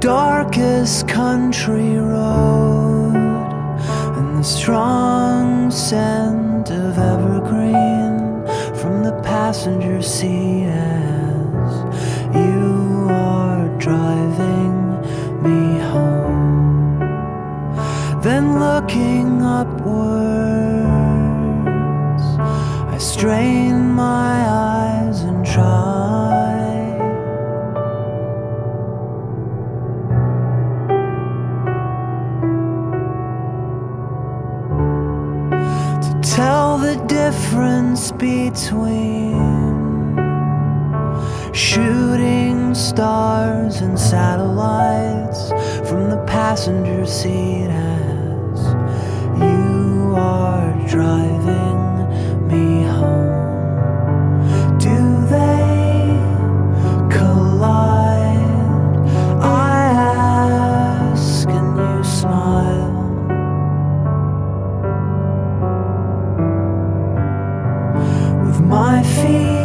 darkest country road and the strong scent of evergreen from the passenger seat as you are driving me home. Then looking upwards, I strain my eyes the difference between shooting stars and satellites from the passenger seat my feet